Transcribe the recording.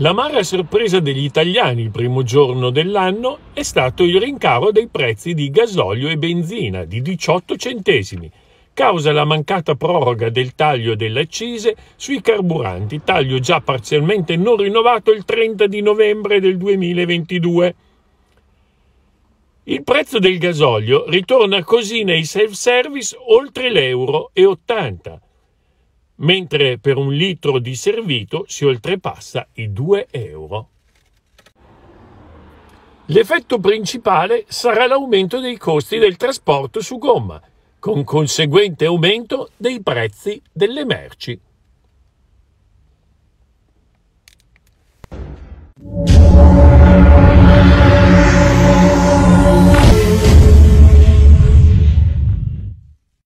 L'amara sorpresa degli italiani il primo giorno dell'anno è stato il rincaro dei prezzi di gasolio e benzina di 18 centesimi, causa la mancata proroga del taglio delle accise sui carburanti, taglio già parzialmente non rinnovato il 30 di novembre del 2022. Il prezzo del gasolio ritorna così nei self-service oltre l'euro e 80 mentre per un litro di servito si oltrepassa i 2 euro. L'effetto principale sarà l'aumento dei costi del trasporto su gomma, con conseguente aumento dei prezzi delle merci.